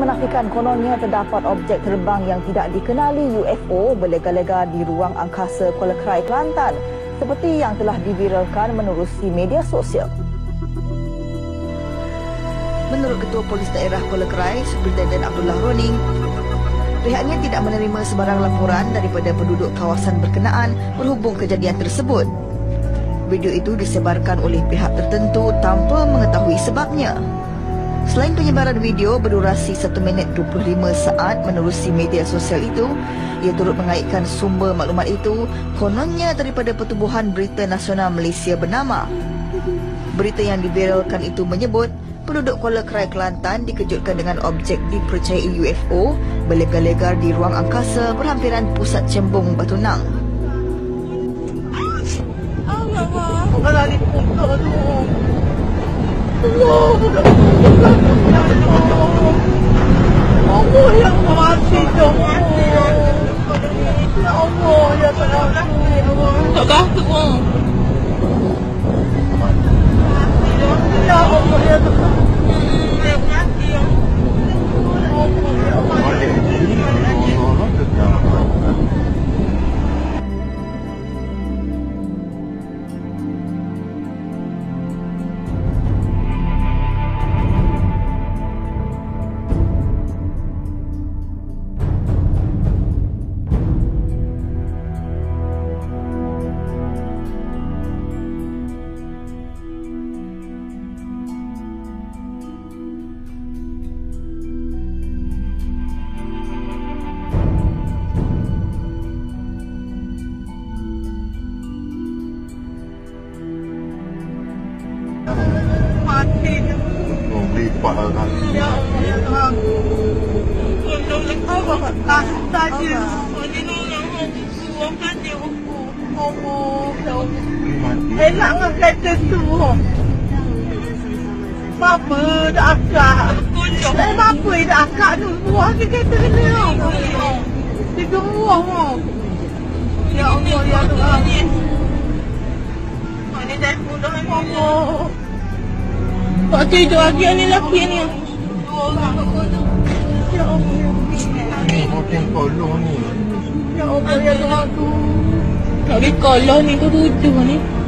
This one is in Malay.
menafikan kononnya terdapat objek terbang yang tidak dikenali UFO berlega-lega di ruang angkasa Kuala Krai, Kelantan seperti yang telah diviralkan menerusi media sosial. Menurut Ketua Polis Daerah Kuala Krai, Superintendent Abdullah Roning, pihaknya tidak menerima sebarang laporan daripada penduduk kawasan berkenaan berhubung kejadian tersebut. Video itu disebarkan oleh pihak tertentu tanpa mengetahui sebabnya. Selain penyebaran video berdurasi 1 minit 25 saat menerusi media sosial itu, ia turut mengaitkan sumber maklumat itu kononnya daripada Pertubuhan Berita Nasional Malaysia bernama. Berita yang diviralkan itu menyebut penduduk Kuala Krai Kelantan dikejutkan dengan objek dipercayai UFO berlegar-legar di ruang angkasa berhampiran pusat cembung Batu Nang. Allah, Allah Ya Allah, ya Allah. Tak takut. Ya Oh, lipat kan. Ya Allah, ya Tuhan. Untuk Allah, tak saja. Ini orang buangkan dia aku. Allah, ya Allah. Ni mati. Enak dengan kereta tu. Apa dah akak? Apa dah akak tu? Buang ke kereta ni. Tiga buang. Ya Allah, ya Tuhan. Ini dah mudah Allah. Tak Patito, aquí en la esquina. Koloni. Kami koloni ko dudun ni.